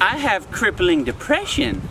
I have crippling depression.